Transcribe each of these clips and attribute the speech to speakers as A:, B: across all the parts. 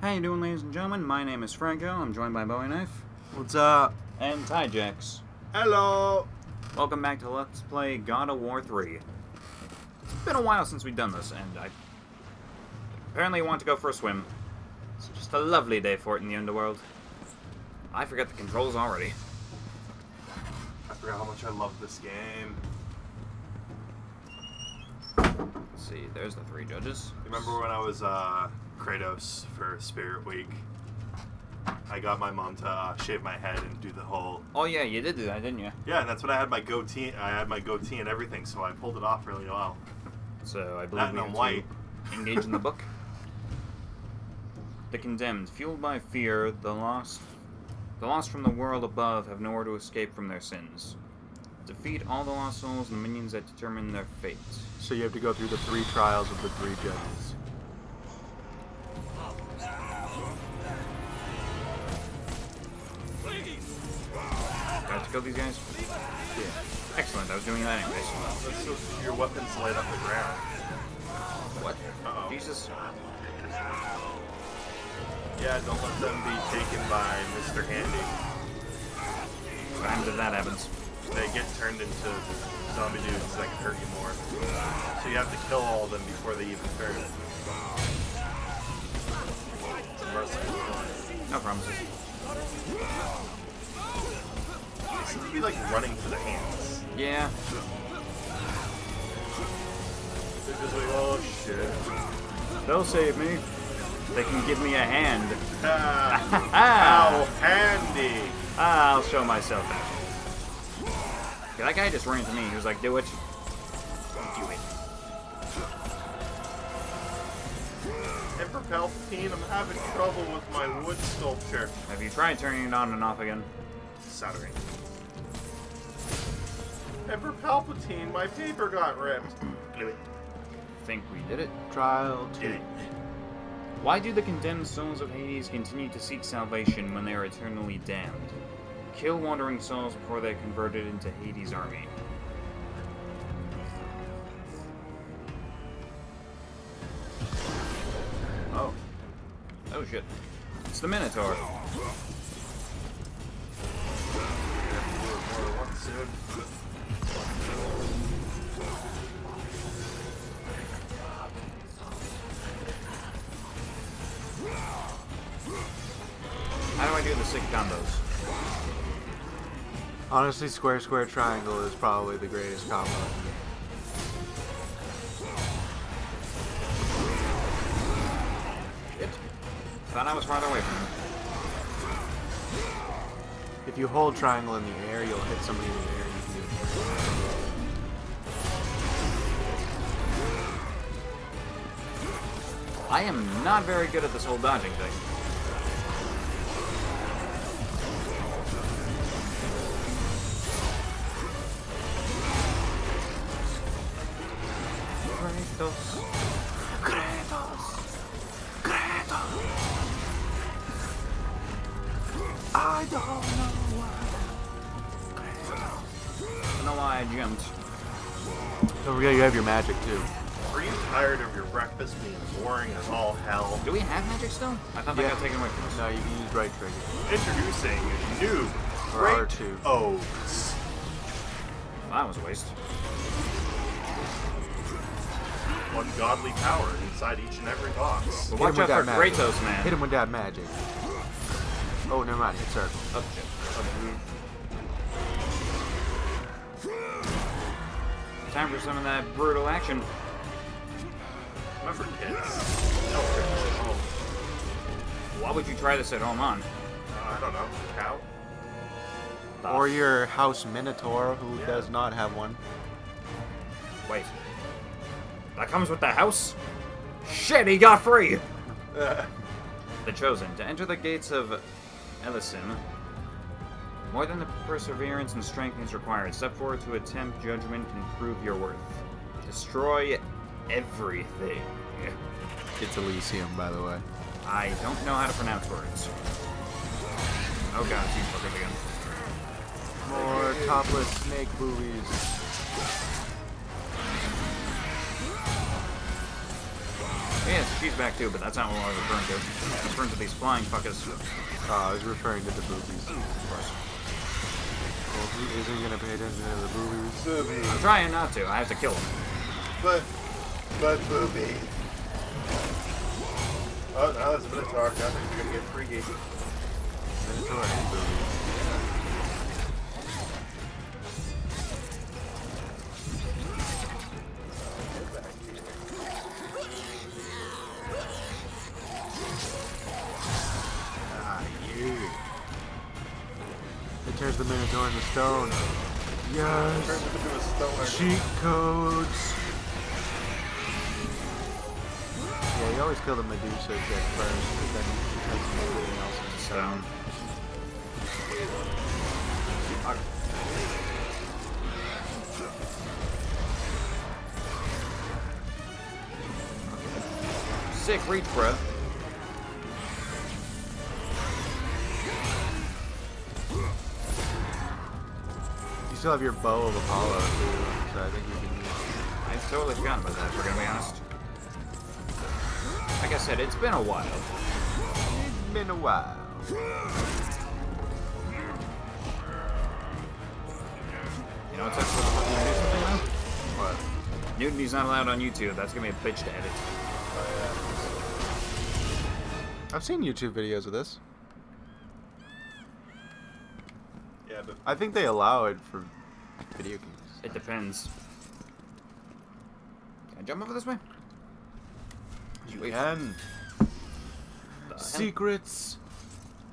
A: How you doing, ladies and gentlemen? My name is Franco. I'm joined by Bowie Knife
B: What's up?
A: and Tyjax.
B: Hello.
A: Welcome back to Let's Play God of War 3. It's been a while since we've done this, and I apparently want to go for a swim. It's just a lovely day for it in the underworld. I forget the controls already.
B: I forgot how much I love this game.
A: Let's see, there's the three judges.
B: Remember when I was uh, Kratos for Spirit Week? I got my mom to uh, shave my head and do the whole.
A: Oh yeah, you did do that, didn't you?
B: Yeah, and that's when I had my goatee. I had my goatee and everything, so I pulled it off really well.
A: So I believe
B: That and
A: we
B: I'm
A: have
B: white.
A: to engage in the book. The condemned, fueled by fear, the lost, the lost from the world above, have nowhere to escape from their sins. Defeat all the lost souls and minions that determine their fate.
C: So you have to go through the three trials of the three judges.
A: Got to kill these guys.
C: Yeah.
A: Excellent. I was doing that anyways.
B: Let's your weapons light up the ground.
A: What?
B: Uh-oh.
A: Jesus.
B: Yeah, don't let them be taken by Mr. Handy.
A: What happens if that happens?
B: They get turned into zombie dudes that can hurt you more. So you have to kill all of them before they even turn.
A: No promises.
B: Seem to be like running for the hands.
A: Yeah.
B: They're just like, oh shit.
A: They'll save me. They can give me a hand.
B: Ah,
A: Ah!
B: how handy.
A: I'll show myself out. That guy just ran to me. He was like, do it. Do it.
B: Emperor Palpatine, I'm having trouble with my wood sculpture.
A: Have you tried turning it on and off again?
B: Soldering. Emperor Palpatine, my paper got ripped.
A: Think we did it.
C: Trial two.
B: Did it.
A: Why do the condemned souls of Hades continue to seek salvation when they are eternally damned? Kill wandering souls before they are converted into Hades' army. Oh. Oh shit. It's the Minotaur. How do I do the sick combos?
C: Honestly, square, square, triangle is probably the greatest combo.
A: Shit. Thought I was farther away from him.
C: If you hold triangle in the air, you'll hit somebody in the air. and You can do
A: I am not very good at this whole dodging thing.
C: I don't know why.
A: I don't know why I jumped.
C: Oh, don't forget you have your magic too.
B: Are you tired of your breakfast being boring as all hell?
A: Do we have magic still? I thought that
C: Yeah.
A: got taken away from us.
C: No, you can use right trigger.
B: Introducing new
C: Or
B: great
C: R2.
A: That was a waste.
B: One godly power inside each and every box.
A: But watch out for
C: that magic.
A: Kratos, man.
C: Hit him with that magic. Oh, never mind. Hit circle.
A: Oh, shit. Time for some of that brutal action.
B: Remember kids? Oh,
A: Why would you try this at home on?
B: I don't know. Cow?
C: Or your house minotaur, who
B: Yeah.
C: does not have one.
A: Wait. That comes with the house? Shit, he got free!
B: Uh,
A: The Chosen. To enter the gates of Elysim, more than the perseverance and strength is required. Step forward to attempt judgment and prove your worth. Destroy everything.
C: It's Elysium, by the way.
A: I don't know how to pronounce words. Oh god, you fuckers again.
C: More topless snake boobies.
A: Yeah, so she's back too, but that's not what I was referring to. I was referring to these flying fuckers.
C: Oh, I was referring to the boobies.
A: Of course.
C: Well, who isn't gonna pay attention to the boobies?
B: Booby.
A: I'm trying not to. I have to kill him.
B: But, but booby. Oh, now there's a Minotaur. think things are gonna get freaky.
C: Minotaur and boobies. Stone. Yes!
B: into a stoner.
C: Cheat codes! Yeah, you always kill the Medusa chick first, but then you turn everything else into stone.
A: Sick reach, bro.
C: Still have your bow of Apollo too, so I think you can
A: I totally forgot about that, if we're gonna be honest. Like I said, it's been a while.
C: It's been a while.
A: You know what's up with the do something now?
C: What?
A: Nudity's not allowed on YouTube. That's gonna be a bitch to edit.
C: I've seen YouTube videos of this.
B: Yeah, but
C: I think they allow it for video games.
A: It depends. Can I jump over this way?
C: You
A: Wait.
C: can.
A: The hell?
C: Secrets.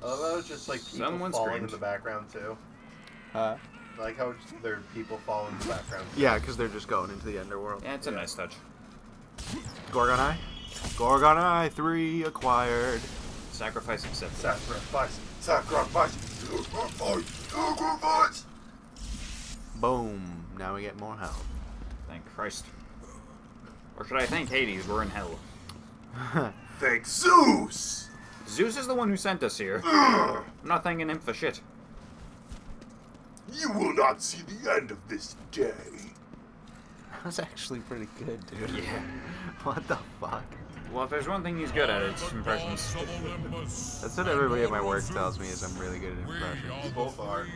B: although just like people
A: Someone
B: falling
A: screamed.
B: in the background too.
C: Uh,
B: Like how there are people falling in the background.
C: yeah, because they're just going into the underworld.
A: Yeah, it's a
B: Yeah.
A: nice touch.
C: Gorgon Eye? Gorgon Eye 3 acquired.
A: Sacrifice accepted.
B: Sacrifice, sacrifice, sacrifice, sacrifice.
C: Boom. Now we get more health.
A: Thank Christ. Or should I thank Hades? We're in hell.
B: Thank Zeus.
A: Zeus is the one who sent us here. I'm not thanking him for shit.
B: You will not see the end of this day.
C: That was actually pretty good, dude.
A: Yeah.
C: What the fuck?
A: Well, if there's one thing he's good at, it's impressions.
C: That's what everybody at my work tells me is I'm really good at impressions.
B: You both are.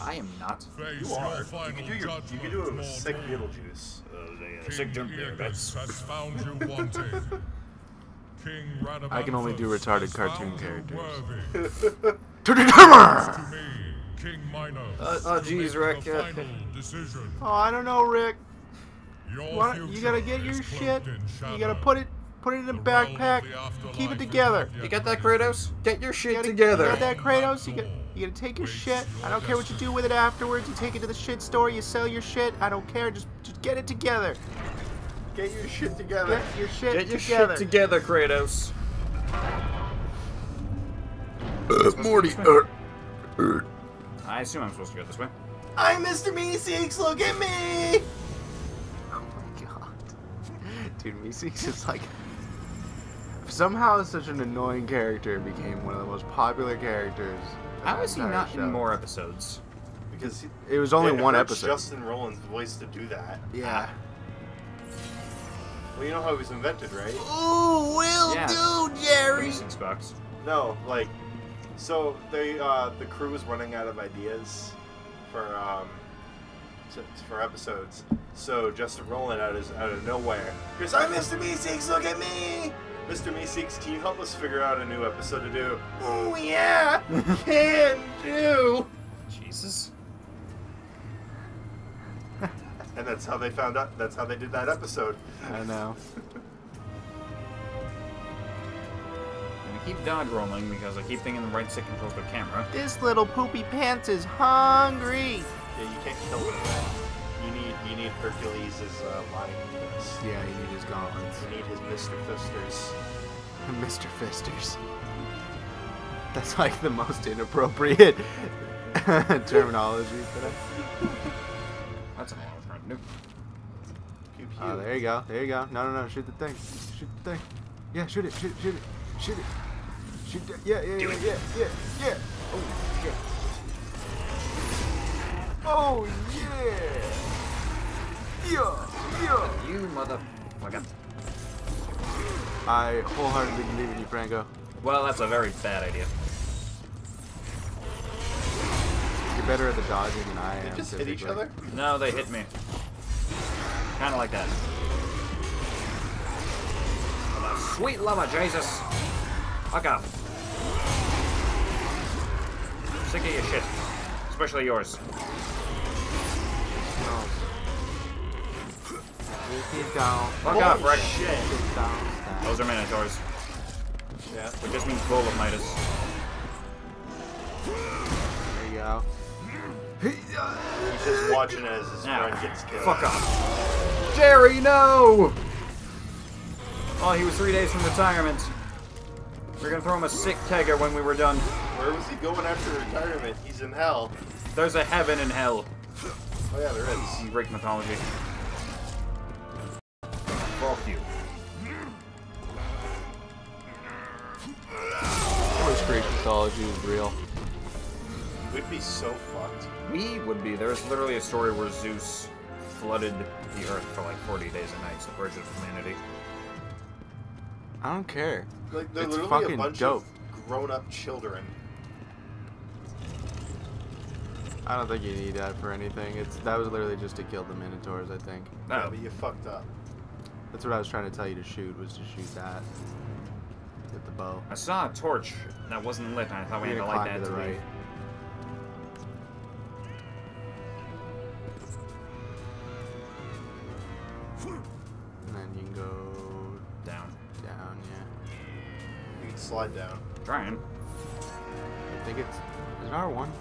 A: I am not.
B: You are. You can do your. You can do a sick Beetlejuice.
A: Uh, sick jump there. That's.
D: has found you wanted. King
C: I can only do retarded cartoon characters. To the hammer!
D: King Minos,
A: Uh, oh, jeez, Rick, uh.
C: Oh, I don't know, Rick. You, you gotta get your shit. You gotta put it, put it in a
D: The
C: backpack. Keep it together.
A: You got that. Kratos? Get your shit
C: You gotta,
A: together.
C: You got that Kratos? You got, you gotta take your shit. I don't care what you do with it afterwards. You take it to the shit store. You sell your shit. I don't care. Just, just get it together.
B: Get your shit together.
C: Get your shit
A: Get your
C: together.
A: shit together, Kratos.
C: Morty.
A: Er, I assume I'm supposed to go this way.
B: I'm Mr. Meeseeks. Look at me.
C: Oh my god. Dude, Meeseeks is like. Somehow, such an annoying character became one of the most popular characters. of
A: How
C: the
A: he not
C: show.
A: in more episodes?
B: Because he-
C: It was only
B: it
C: one episode.
B: Justin Roiland's voice to do that.
C: Yeah.
B: Well, you know how he was invented, right?
C: Ooh, will
A: Yeah.
C: do, Jerry.
A: Six bucks.
B: No, like, so they uh, the crew was running out of ideas for um to, for episodes. So Justin Roiland out of out of nowhere goes, "I'm Mr. Meeseeks. Look at me, Mr. Meeseeks. Can you help us figure out a new episode to do?" Oh yeah, can do.
A: Jesus.
B: And that's how they found out. That's how they did that episode.
C: I know.
A: And I keep dodge rolling because I keep thinking the right stick controls the camera.
C: This little poopy pants is hungry.
B: Yeah, you can't kill them. You need you need Hercules' uh, line for this.
C: Yeah, you need his gauntlets.
B: You need his Mr. Fisters.
C: Mr. Fisters. That's like the most inappropriate terminology for that.
A: That's all I was trying to do.
B: Pew pew.
C: Oh, there you go. There you go. No, no, no. Shoot the thing. Shoot the thing. Yeah, shoot it. Shoot it. Shoot it. Shoot it. Shoot it. Yeah, yeah, yeah, yeah, yeah, yeah. Oh, shit. Oh, yeah. Yeah, yeah.
A: You motherfucker.
C: I wholeheartedly believe in you, Franco.
A: Well, that's a very bad idea.
C: You're better at the dodging than I
B: They
C: am.
B: just hit each other?
A: No, they hit me. Kind of like that. Oh, For the sweet love of Jesus. Fuck up. Sick of your shit. Especially yours.
C: Take it down.
A: Fuck up, Rick.
B: shit.
C: Take it down.
A: Those are Minotaurs.
B: Yeah.
A: Which just means Bull of Midas.
C: There you go.
B: He's just watching as his
A: Now,
B: friend gets killed.
A: fuck off. Jerry, no! Oh, he was three days from retirement. We are gonna throw him a sick kegger when we were done.
B: Where was he going after retirement? He's in hell.
A: There's a heaven and hell
B: Oh yeah, there is.
A: in Greek mythology. Fuck you.
C: I wish Greek mythology was real.
B: We'd be so fucked.
A: We would be. There's literally a story where Zeus flooded the earth for like 40 days and nights, the purge of humanity.
C: I don't care.
B: Like they're
C: It's
B: literally a
C: fucking
B: bunch
C: dope.
B: of grown-up children.
C: I don't think you need that for anything. It's that was literally just to kill the minotaurs. I think
B: Yeah,
A: No.
B: but you fucked up.
C: That's what I was trying to tell you to shoot was to shoot that with the bow.
A: I saw a torch that wasn't lit, and I thought we
C: You're
A: had to light that
C: to
A: to
C: the
A: leave.
C: right. And then you can go
A: Down.
C: down. Yeah.
B: You can slide down.
A: Trying.
C: I think it's is it R one.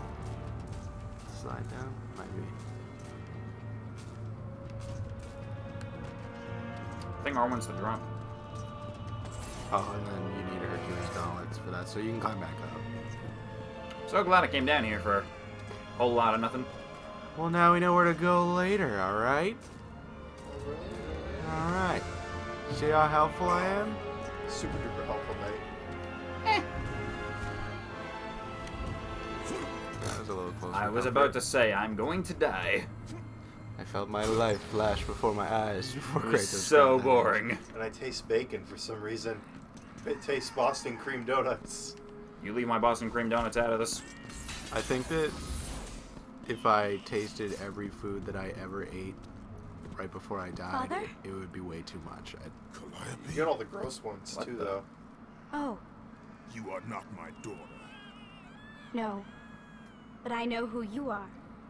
C: Slide down. Might be.
A: Think R1's the drop.
C: Oh, and then you need Hercules gauntlets for that, so you can climb back up.
A: So glad I came down here for a whole lot of nothing.
C: Well, now we know where to go later. All right. All right. See how helpful I am?
B: Super duper helpful night. Eh.
C: That was a little close.
A: I was
C: comfort.
A: about to say, I'm going to die.
C: I felt my life flash before my eyes before Kratos.
A: so boring.
B: And I taste bacon for some reason. It tastes Boston cream donuts.
A: You leave my Boston cream donuts out of this.
C: I think that if I tasted every food that I ever ate right before I died, it, it would be way too much. I'd,
B: You get all the gross ones
A: What
B: too,
A: the-
B: though.
E: Oh,
D: You are not my daughter.
E: no. But I know who you are.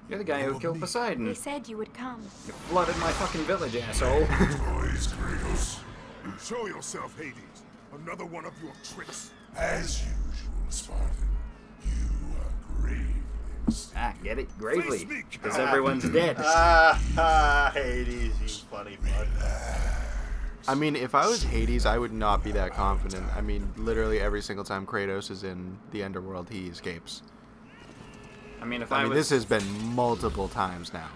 A: You're the guy who killed
E: They
A: Poseidon.
E: said you would come.
A: You flooded my fucking village, asshole.
D: Toys, Kratos. Show yourself, Hades. Another one of your tricks. As usual, Spartan. You are gravely mistaken.
A: ah, get it? Gravely. Because everyone's dead.
B: Ah, ah, Hades, you funny bug.
C: I mean, if I was Hades, I would not be that confident. I mean, literally every single time Kratos is in the Underworld, he escapes.
A: I mean, if
C: I
A: I,
C: mean,
A: was...
C: this has been multiple times now.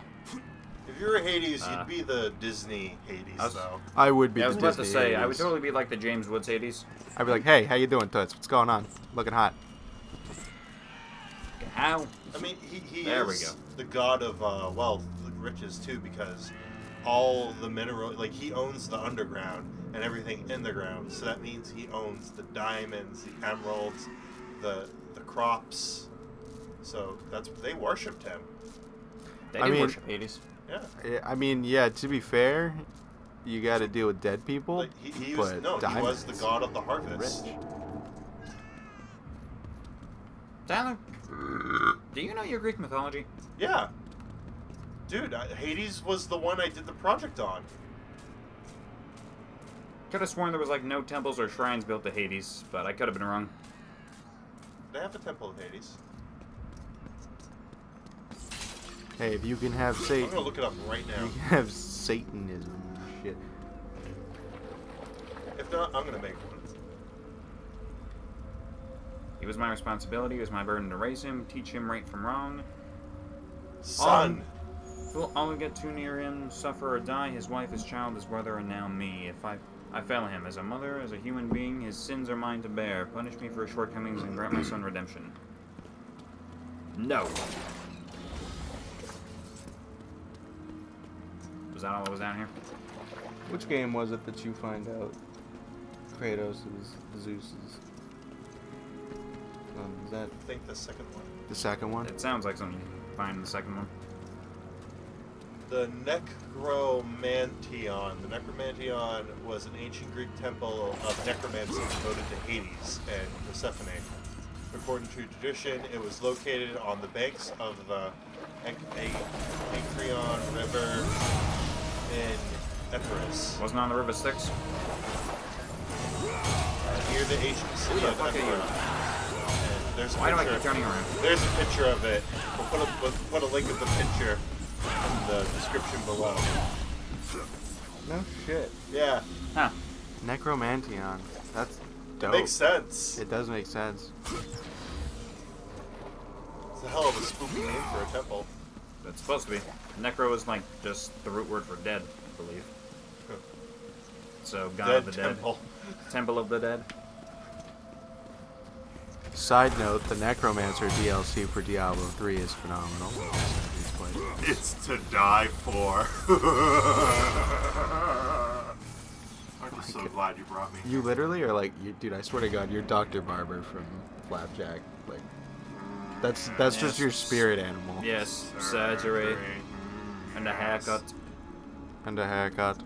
B: If you were Hades,
A: Uh,
B: you'd be the Disney Hades,
A: I was-
B: though.
C: I would be.
A: Yeah, I was
C: the
A: about to
C: Disney
A: say, I would totally be like the James Woods Hades.
C: I'd be like, "Hey, how you doing, Toots? What's going on? Looking hot."
A: How?
B: I mean, he, he
A: There we
B: is
A: go.
B: the god of uh, wealth, the riches too, because all the mineral, like he owns the underground and everything in the ground. So that means he owns the diamonds, the emeralds, the the crops. So that's they worshipped him.
A: They
C: I mean-
A: worship Hades.
B: Yeah,
C: Yeah, I mean, yeah. To be fair, you got to deal with dead people.
B: like he, he was
C: but
B: no, he was the god of the harvest.
C: Rich.
A: Tyler, do you know your Greek mythology?
B: Yeah, dude, I, Hades was the one I did the project on.
A: Could have sworn there was like no temples or shrines built to Hades, but I could have been wrong.
B: They have a temple of Hades.
C: Hey, if you can have
B: I'm
C: Satan,
B: gonna look it up right now.
C: you can have Satanism. Shit.
B: If not, I'm gonna make one.
A: It was my responsibility. It was my burden to raise him, teach him right from wrong.
B: Son.
A: who'll all get too near him, suffer or die. His wife, his child, his brother, and now me. If I, I fail him as a mother, as a human being, his sins are mine to bear. Punish me for his shortcomings and grant my son redemption. No. Was that all that was down here?
C: Which game was it that you find out? Kratos' Zeus's. Um, is that
B: I think the second one.
C: the second one?
A: It sounds like something you find in the second one.
B: The Necromanteion. The Necromanteion was an ancient Greek temple of necromancy devoted to Hades and Persephone. According to tradition, it was located on the banks of the Ac- A- Acreon River in Epirus,
A: Wasn't on the River Styx?
B: Uh, near the ancient city
A: Who
B: of
A: fuck?
B: Epirus. There's a
A: Why do I
B: picture-
A: keep turning around?
B: There's a picture of it. We'll put a, we'll put a link of the picture in the description below.
C: No shit.
B: Yeah,
A: Huh.
C: Necromanteion. That's dope.
B: makes sense.
C: It does make sense.
B: It's a hell of a spooky name for a temple.
A: It's supposed to be. Necro is like just the root word for dead, I believe. So God
B: Dead
A: of the
B: temple.
A: Dead. Temple of the Dead.
C: Side note: the Necromancer DLC for Diablo 3 is phenomenal. It's
B: to die for. I'm just so glad you brought me.
C: You literally are like, you, dude. I swear to God, you're Dr. Barber from Flapjack. Like, that's that's just your spirit animal.
A: Yes, surgery and a haircut.
C: And a haircut.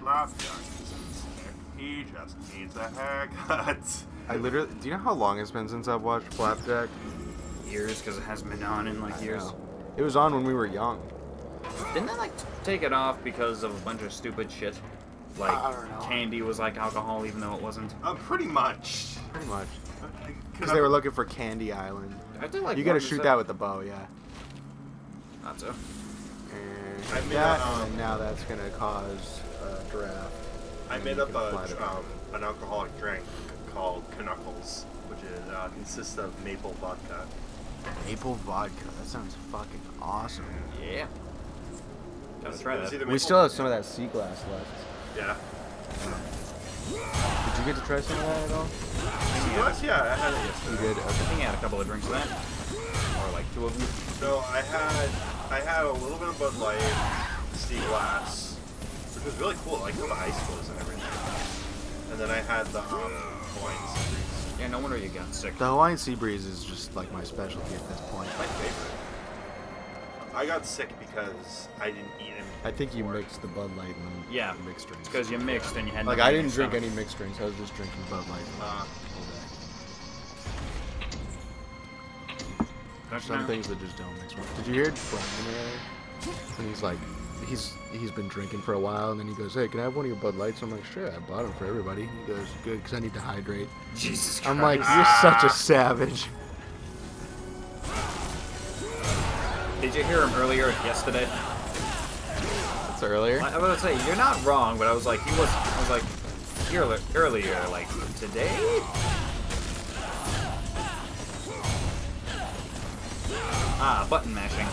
B: Flapjack. He just needs a haircut.
C: I literally. Do you know how long it's been since I've watched Flapjack?
A: Years, because it hasn't been on in like years.
C: No. It was on when we were young.
A: Didn't they like take it off because of a bunch of stupid shit? Like
C: I don't know.
A: candy was like alcohol, even though it wasn't.
B: Uh, pretty much.
C: Pretty much.
B: Because
C: Because they were looking for Candy Island.
A: I did like.
C: you gotta shoot that with the bow, yeah.
A: Not so.
C: And
B: I made
C: that,
B: a, um,
C: and now that's gonna cause a draft.
B: I made up a um, an alcoholic drink called Knuckles, which is uh, consists of maple vodka.
C: maple vodka. That sounds fucking awesome.
A: Yeah.
B: It
A: Gotta try that.
C: We still have some of that sea glass left.
B: Yeah.
C: Did you get to try some of that at all?
B: Yes, yeah, I had it
C: You
B: yesterday.
C: did.
A: I think I had a couple of drinks of that, or like two of them.
B: So I had I had a little bit of Bud Light, sea glass, which was really cool. Like all the ice flows and everything. And then I had the um, Hawaiian sea breeze.
A: Yeah, no wonder you got sick.
C: The Hawaiian Sea Breeze is just like my specialty at this point.
B: My favorite. I got sick because I didn't eat any.
C: I think you mixed the Bud Light and the
A: Yeah,
C: mixed drinks.
A: because you mixed and you had.
C: like I didn't drink
A: stomach.
C: any mixed drinks. I was just drinking Bud Light.
B: Uh.
C: Some things that just don't mix well. Did you hear Brian earlier? And he's like, he's he's been drinking for a while, and then he goes, "Hey, can I have one of your Bud Lights?" I'm like, "Sure." I bought them for everybody. He goes, "Good, because I need to hydrate."
A: Jesus Christ.
C: I'm like, "You're such a savage."
A: Did you hear him earlier yesterday?
C: That's earlier.
A: I I was gonna say you're not wrong, but I was like, he was. I was like, earlier, earlier, like today. Ah, button mashing.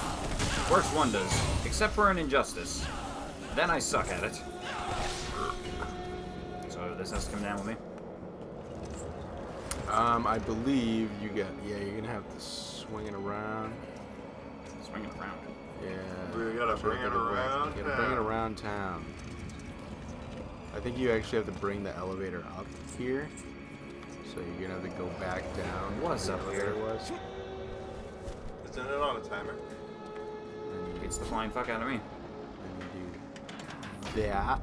A: Works wonders, except for an injustice. Then I suck at it. So this has to come down with me.
C: Um, I believe you got. Yeah, you're gonna have to swing it around.
A: Swing it around.
C: Yeah.
B: We gotta bring it around
C: You gotta bring it
B: town.
C: around town. I think you actually have to bring the elevator up here. So you're gonna have to go back down.
A: What's up here?
C: Was.
B: Isn't it on a timer?
C: And you,
A: Beats the flying fuck out of me.
C: and you do that.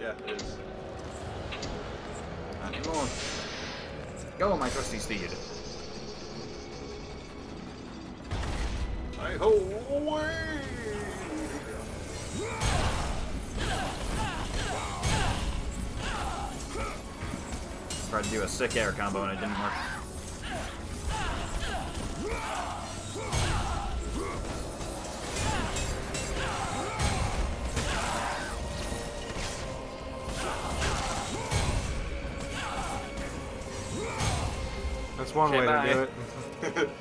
B: Yeah, it is.
A: Not anymore. Go, my trusty steed.
B: I ho away.
A: Tried to do a sick air combo and it didn't work.
C: That's one
A: Okay,
C: way
A: bye.
C: to do it.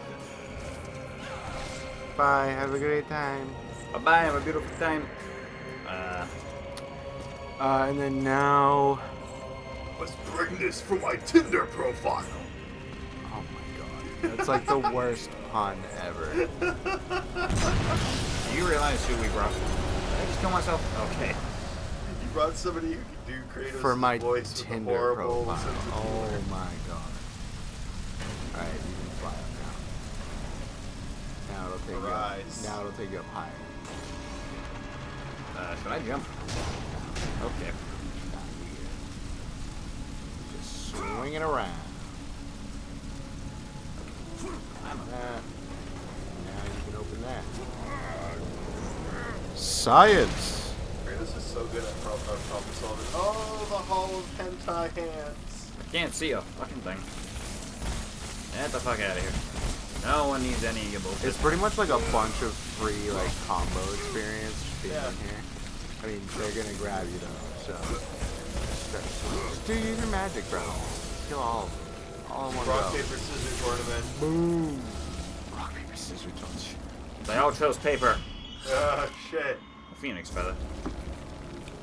C: Bye. Have a great time.
A: Bye bye, have a beautiful time. Uh,
C: Uh, and then now.
D: Let's bring this for my Tinder profile.
C: Oh my god. That's like the worst pun ever.
A: do you realize who we brought? Did I just kill myself? Okay.
B: You brought somebody who can do Kratos'
C: For my
B: voice
C: Tinder profile. Oh my god. Alright, you can fly up now. Now it'll take you up. Now it'll take you up higher.
A: Uh, should I jump? Okay.
C: Just swing it around. That. Now you can open that. Science!
B: Kratos is so good at uh, problem solving. Oh, the Hall of Hentai Hands.
A: I can't see a fucking thing. Get the fuck out of here. No one needs any of your bullshit.
C: It's pretty much like a bunch of free like combo experience being
B: Yeah.
C: in here. I mean, they're gonna grab you though, so just do use your magic, bro. Kill all of them. All in one
B: Rock,
C: go.
B: paper, scissors tournament.
C: Boom. Rock paper scissors touch.
A: They all chose paper.
B: Oh, shit.
A: A phoenix feather.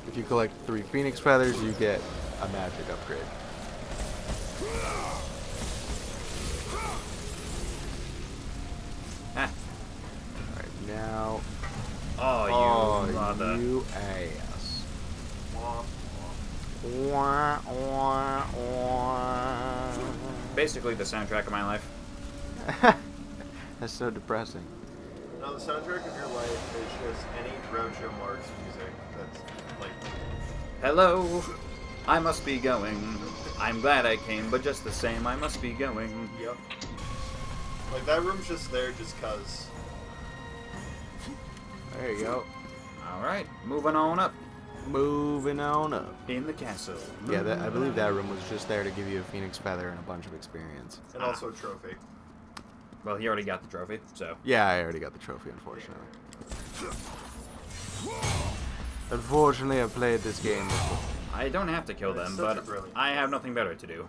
C: If you collect three phoenix feathers, you get a magic upgrade. Alright, now.
A: Oh, you
C: Oh,
A: mother.
C: you ass.
B: Wah,
C: Wah, wah, wah.
A: Basically the soundtrack of my life.
C: That's so depressing.
B: wah. No, the soundtrack of your life is just any Groucho Marx music that's like.
A: Hello. I must be going. I'm glad I came, but just the same, I must be going.
B: Yep. Like that room's just there just cause.
C: There you go.
A: Alright, moving on up
C: Moving on up.
A: in the castle.
C: Yeah, that, I believe that room was just there to give you a phoenix feather and a bunch of experience.
B: And also a trophy.
A: Well, he already got the trophy, so.
C: Yeah, I already got the trophy, unfortunately. Unfortunately, I played this game before.
A: I don't have to kill them, but I have nothing better to do.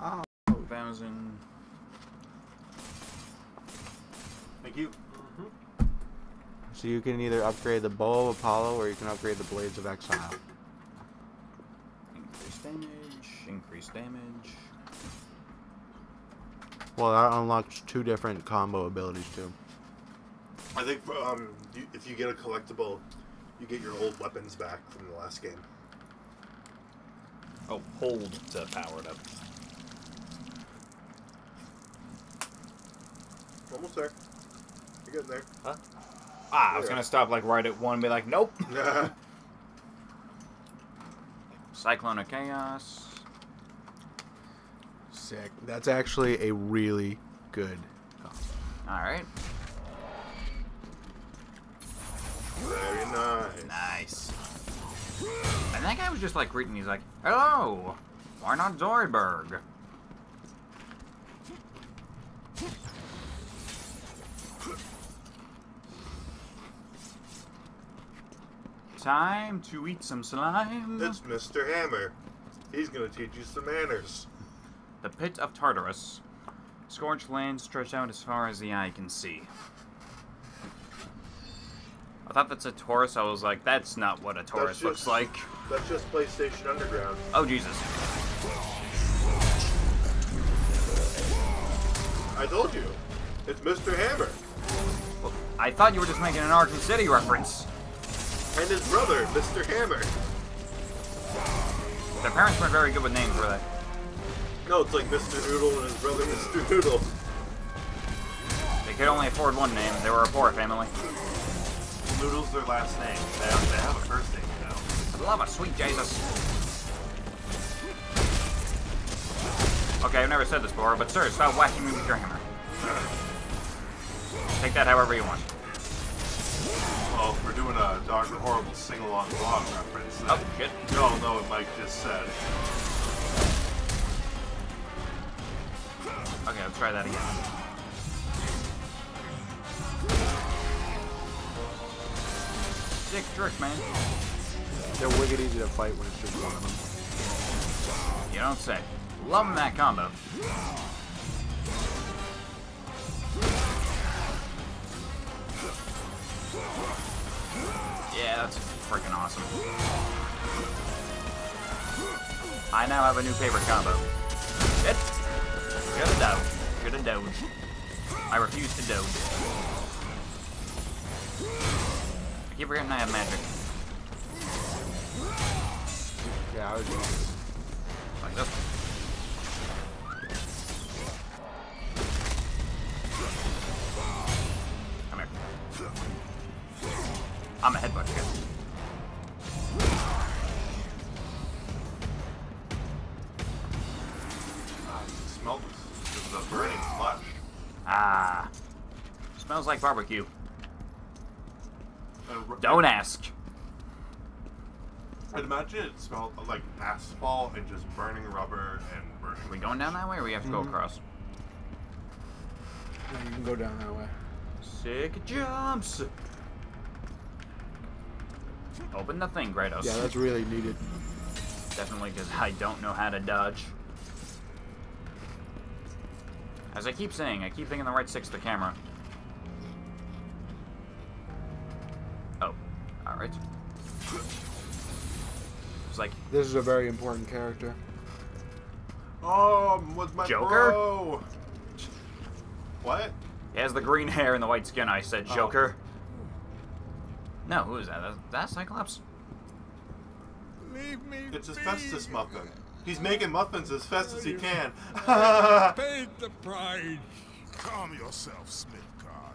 A: Oh, thousand.
B: Thank you.
C: So you can either upgrade the Bow of Apollo or you can upgrade the Blades of Exile.
A: Increase damage, increase damage.
C: Well, that unlocks two different combo abilities too.
B: I think um, you, if you get a collectible, you get your old weapons back from the last game.
A: Oh, hold to power it up.
B: Almost there. You're getting there.
A: Huh? Ah, I was gonna stop like right at one and be like, nope. Cyclone of Chaos.
C: Sick. That's actually a really good combo.
A: Alright.
B: Very nice.
A: Nice. And that guy was just like greeting. He's like, "Hello, why not Zoidberg?" Time to eat some slime.
B: It's Mr. Hammer. He's gonna teach you some manners.
A: The pit of Tartarus. Scorched land stretched out as far as the eye can see. I thought that's a Taurus. I was like, that's not what a Taurus
B: just-
A: looks like.
B: That's just PlayStation Underground.
A: Oh, Jesus.
B: I told you. It's Mr. Hammer.
A: Well, I thought you were just making an Arkham City reference.
B: And his brother, Mr. Hammer.
A: Their parents weren't very good with names, were they?
B: No, it's like Mr. Noodle and his brother, Mr. Noodle.
A: They could only afford one name. They were a poor family.
B: Noodle's their last name. They have, they have a first name, you know.
A: I love a sweet Jesus. Okay, I've never said this before, but sir, stop whacking me with your hammer. Take that however you want.
B: Well, we're doing a dark and horrible sing-along vlog reference.
A: Oh, shit.
B: You all know what Mike just said.
A: Okay, let's try that again. Sick trick, man.
C: They're wicked easy to fight when it's just one of them.
A: You don't say. Loving that combo. Yeah, that's freaking awesome. I now have a new favorite combo. Shit! Shoulda dove. Shoulda dove. I refuse to dove. I keep forgetting I have magic.
C: Yeah, I was doing
A: Like this. Barbecue.
B: Uh,
A: don't ask.
B: I'd imagine it smelled like asphalt and just burning rubber and burning.
A: Are we going down that way or we have to go mm-hmm. across?
C: Yeah, you can go down that way.
A: Sick jumps! Open the thing, Kratos.
C: Yeah, that's really needed.
A: Definitely because I don't know how to dodge. As I keep saying, I keep thinking the right stick's the camera. Like,
C: This is a very important character.
B: Oh, what's my
A: Joker?
B: bro? What?
A: he has the green hair and the white skin. I said
B: Oh.
A: Joker. No, who is that? That, that Cyclops?
F: Leave me
B: It's his
F: be.
B: Festus muffin. He's making muffins as fast as he can.
F: Paid the price.
D: Calm yourself, Smith God.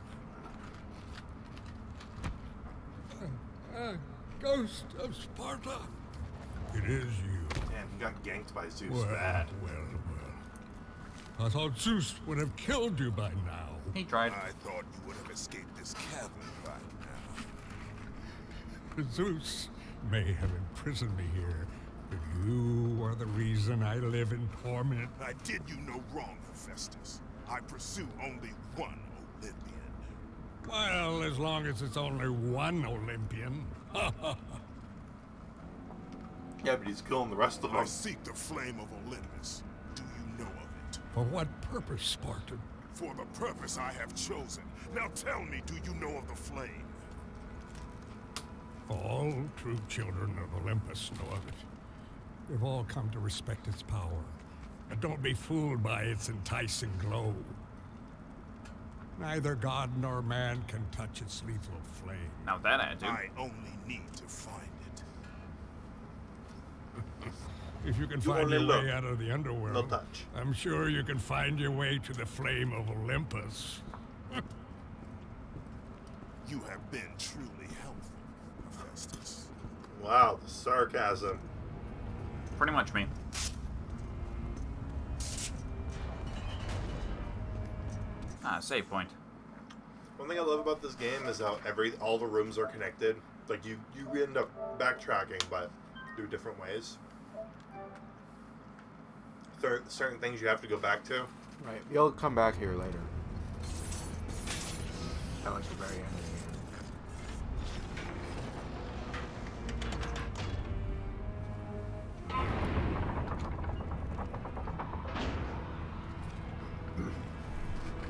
F: Uh, ghost of Sparta. It is you.
B: Damn, he got ganked by Zeus
F: Well,
B: bad.
F: well, well. I thought Zeus would have killed you by now.
A: He tried.
D: I thought you would have escaped this cavern by now.
F: Zeus may have imprisoned me here, but you are the reason I live in torment.
D: I did you no wrong, Hephaestus. I pursue only one Olympian.
F: Well, as long as it's only one Olympian.
B: Yeah, but he's killing the rest of
D: I seek the flame of Olympus. Do you know of it?
F: For what purpose, Spartan?
D: For the purpose I have chosen. Now tell me, do you know of the flame?
F: All true children of Olympus know of it. They've all come to respect its power. And don't be fooled by its enticing glow. Neither god nor man can touch its lethal flame.
A: Now that I do.
D: I only need to find it.
F: If you can
B: You
F: find your
B: look,
F: way out of the underworld,
B: no touch.
F: I'm sure you can find your way to the flame of Olympus.
D: You have been truly helpful, Hephaestus.
B: Wow, the sarcasm.
A: Pretty much me. Ah, save point.
B: One thing I love about this game is how every all the rooms are connected. Like you, you end up backtracking, but through different ways. Cer- certain things you have to go back to.
C: Right. You'll come back here later. At like the very end of the game.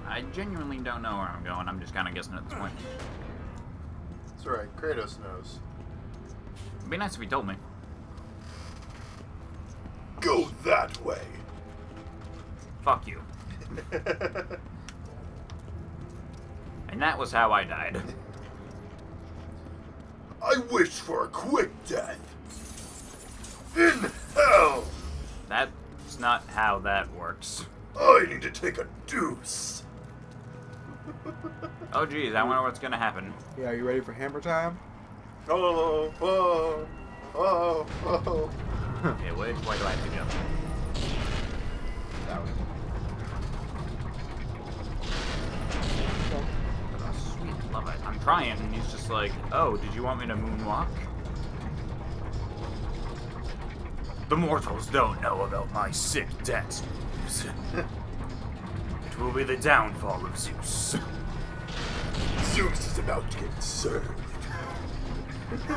A: I genuinely don't know where I'm going. I'm just kind of guessing at this point.
B: It's alright, Kratos knows.
A: It'd be nice if he told me.
B: Go that way.
A: Fuck you. And that was how I died.
B: I wish for a quick death. In hell,
A: That's not how that works.
B: I need to take a deuce.
A: Oh geez, I wonder what's gonna happen.
C: Yeah, are you ready for hammer time?
B: Oh, oh, oh, oh. oh.
A: Okay, which way do I have to go?
C: That was.
A: Oh, sweet, love it. I'm trying, and he's just like, oh, did you want me to moonwalk? The mortals don't know about my sick dance moves. it will be the downfall of Zeus.
B: Zeus is about to get served.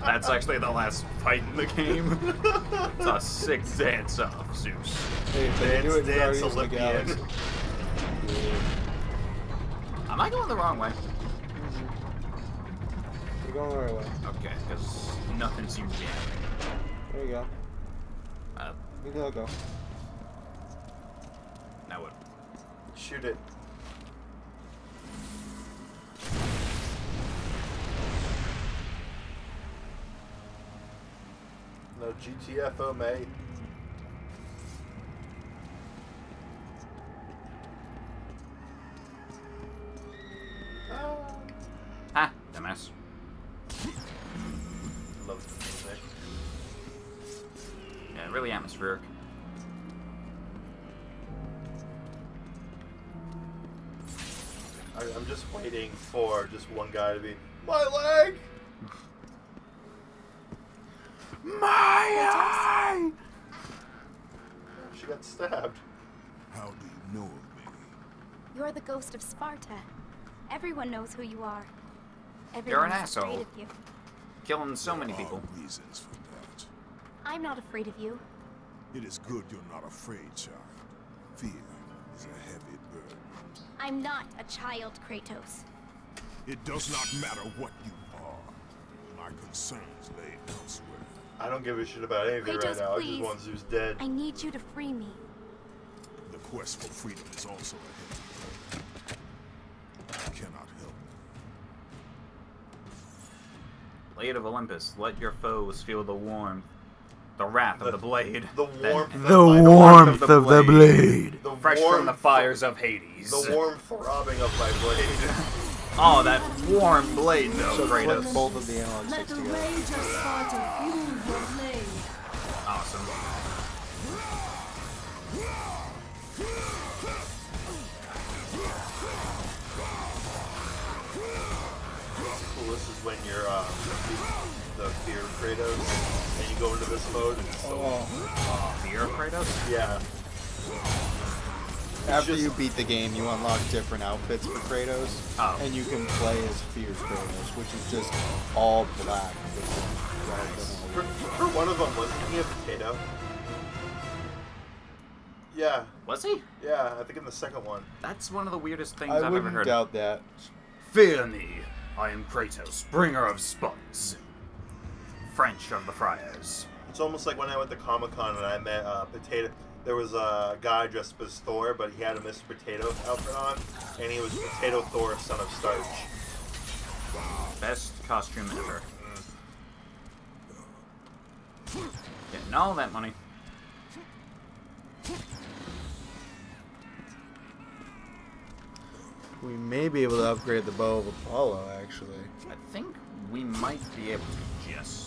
A: That's actually the last fight in the game. it's a sick dance off, Zeus.
C: Hey, if they it in
B: Dance,
C: Guardians the
B: Olympian.
C: Galaxy.
A: Am I going the wrong way?
C: You're going the right way.
A: Okay, because nothing seems to be happening.
C: There you go.
A: Uh,
C: You can go.
A: now what?
B: Shoot it. Uh, GTFO, mate.
E: You're the ghost of Sparta. Everyone knows who you are.
A: You're an asshole.
E: of you.
A: Killing so many
D: are
A: people.
D: reasons for that.
E: I'm not afraid of you.
D: It is good you're not afraid, child. Fear is a heavy burden.
E: I'm not a child, Kratos.
D: It does not matter what you are. My concerns lay elsewhere.
B: I don't give a shit about anything right
E: Kratos,
B: now. I just
E: please.
B: want Zeus dead.
E: I need you to free me.
D: The quest for freedom is also a heavy burden. I cannot help.
A: Blade of Olympus, let your foes feel the warmth, the wrath of the blade.
B: The
A: that-
B: warmth.
G: The
B: of my-
G: warmth
A: of the
G: of the blade.
B: The
A: fresh
B: warm
A: from the fires of Hades.
B: The warm throbbing of my blade.
A: Oh, that warm blade though,
G: So click
A: Kratos.
G: both of the analog
H: Let
G: sticks
H: the
G: together.
H: rage of Sparta fuel your blade.
A: Awesome.
B: coolest is when you're uh, the fear Kratos and you go into this mode. And it's so,
A: Oh, fear Kratos?
B: Yeah.
C: After
B: just-
C: you beat the game, you unlock different outfits for Kratos,
A: Oh.
C: and you can play as Fear Kratos, which is just all black. with
B: For, for one of them, wasn't he a potato? Yeah,
A: Was he?
B: yeah. I think in the second one.
A: That's one of the weirdest things.
C: I
A: I've ever
C: wouldn't
A: heard.
C: doubt that.
A: Fear me, I am Kratos, bringer of spuds. French of the friars.
B: It's almost like when I went to Comic Con and I met uh, Potato. There was a guy dressed up as Thor, but he had a Mr. Potato outfit on, and he was Potato Thor, son of Starch.
A: Best costume ever. Getting all that money.
C: We may be able to upgrade the bow of Apollo, actually.
A: I think we might be able to just.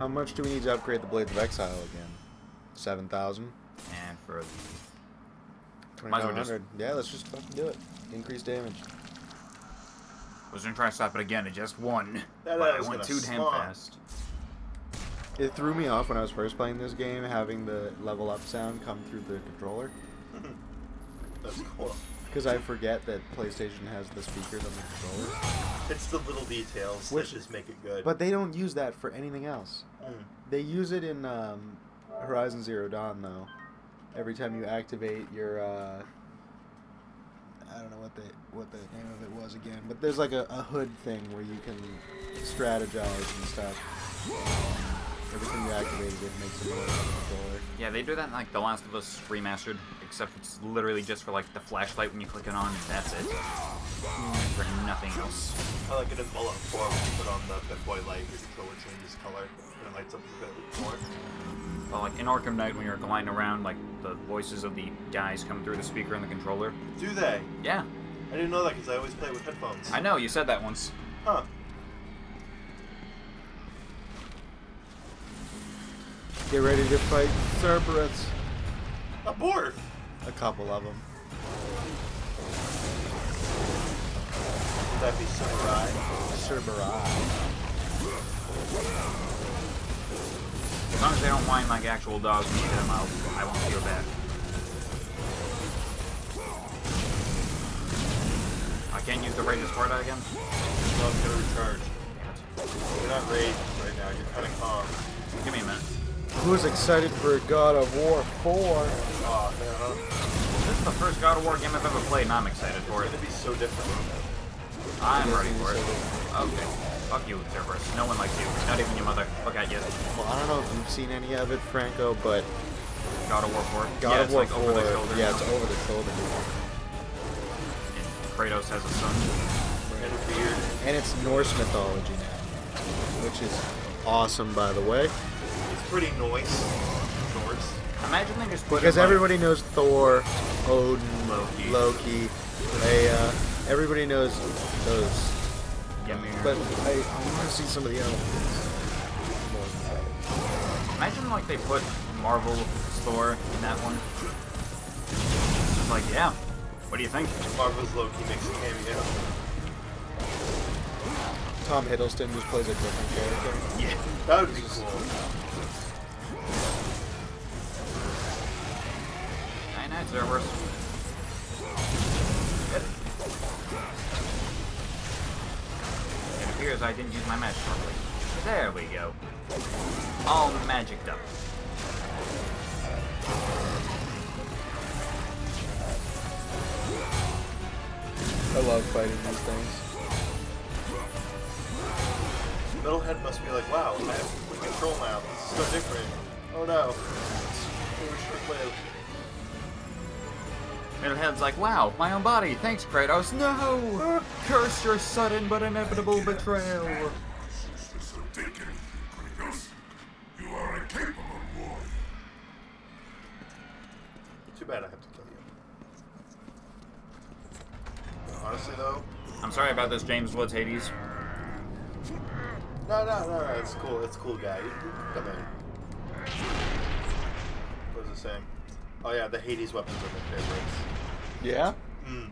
C: How much do we need to upgrade the Blades of Exile again? 7,000?
A: And for the.
C: 2,500? Yeah, let's just fucking do it. Increase damage.
A: I was gonna try to stop it again. It just won.
B: That
A: but I went
B: gonna
A: too damn fast.
C: It threw me off when I was first playing this game, having the level up sound come through the controller.
B: That's cool.
C: Because I forget that PlayStation has the speakers on the controller.
B: It's the little details
C: Which-
B: that just make it good.
C: But they don't use that for anything else.
B: Mm.
C: They use it in um, Horizon Zero Dawn, though. Every time you activate your, uh, I don't know what the what the name of it was again, but there's like a, a hood thing where you can strategize and stuff. Everything you activated it makes a noise on the controller.
A: Yeah, they do that in like The Last of Us Remastered, except it's literally just for like the flashlight when you click it on, and that's it. Hmm. For nothing else.
B: I like it in Fallout 4 when you put on the Pip-Boy light, your controller changes color and it lights up a bit more.
A: Well, like in Arkham Knight, when you're gliding around, like the voices of the guys come through the speaker in the controller.
B: Do they?
A: Yeah,
B: I didn't know that because I always play with headphones.
A: I know you said that once.
B: Huh.
C: Get ready to fight Cerberus.
B: Abort!
C: A couple of them.
B: Would that be Samurai?
C: Cerberus.
A: As long as they don't whine like actual dogs when you hit them, I'll, I won't feel bad. I can't use the Rage Sparta again?
B: I'm gonna recharge. You're not raged right now, you're kinda calm.
A: Give me a minute.
C: Who's excited for God of War 4?
B: Oh, man,
A: This is the first God of War game I've ever played, and I'm excited for it.
B: it's gonna be so different.
A: I'm ready for it.
C: so
A: Okay. Fuck you, Cerberus. No one likes you. Not even your mother. Fuck at you.
C: Well, I don't know if you've seen any of it, Franco, but
A: God of War 4.
C: God
A: yeah,
C: of War
A: like
C: 4,
A: over the shoulder.
C: yeah, it's over the shoulder.
A: And Kratos has a son.
B: And weird.
C: And it's Norse mythology now, which is awesome, by the way.
B: Pretty Norse. Norse.
A: Imagine they just put
C: Because
A: like,
C: everybody knows Thor, Odin,
A: Loki.
C: Loki, Leia. Everybody knows those.
A: Ymir.
C: But I, I want to see some of the other ones. More than that.
A: Imagine like they put Marvel Thor in that one. It's just like, yeah. What do you think?
B: Marvel's Loki makes a cameo.
C: Tom Hiddleston just plays a different character.
A: Yeah.
B: That would be cool.
A: Nine Cerberus. Yep. It appears I didn't use my magic properly. There we go. All magicked up.
C: I love fighting these things.
B: Metalhead must be like, wow, I have control now. This is so different. Oh no. They were short-lived.
A: Middlehead's like, wow, my own body. Thanks, Kratos. No! Curse your sudden but inevitable betrayal.
D: So take it, Kratos. You are a capable warrior.
B: Too bad I have to kill you. Honestly though,
A: I'm sorry about this, James Woods Hades.
B: no, no, no, no. It's cool. It's cool, guy. Come in. What was the saying? Oh yeah, the Hades weapons are my favorites.
C: Yeah?
B: Mm.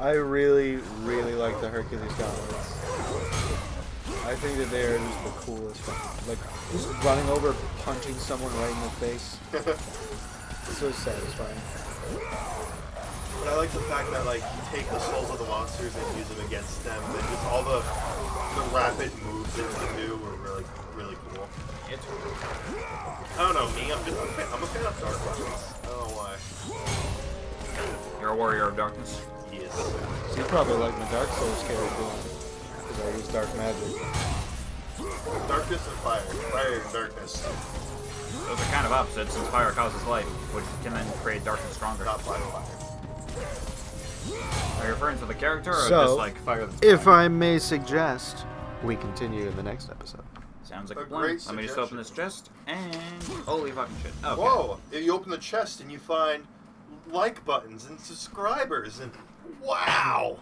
C: I really, really like the Hercules gauntlets. I think that they are just the coolest. fucking- Like, just running over, punching someone right in the face. so satisfying.
B: But I like the fact that like you take the souls of the monsters and use them against them. And just all the the rapid moves that you can do were really really cool.
A: It.
B: I don't know me. I'm just I'm a fan, I'm a fan of dark weapons. I don't know why.
A: You're a warrior of darkness.
B: Yes.
C: So you probably like my Dark Souls character because I use dark magic.
B: Darkness and fire. Fire and darkness.
A: Those are kind of opposite since fire causes light, which can then create darkness stronger.
B: Not fire. Fire.
A: Are you referring to the character or
C: So,
A: just like fire that's
C: If? I may suggest, we continue in the next episode.
A: Sounds like a,
B: A
A: plan. Let me just open this chest and holy fucking shit. Okay.
B: Whoa! You open the chest and you find like buttons and subscribers and wow!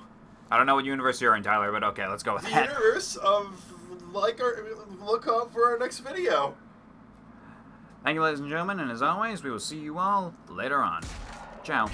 A: I don't know what universe you're in, Tyler, but okay, let's go with
B: The
A: that.
B: universe of like our look up for our next video.
A: Thank you, ladies and gentlemen, and as always, we will see you all later on. Ciao.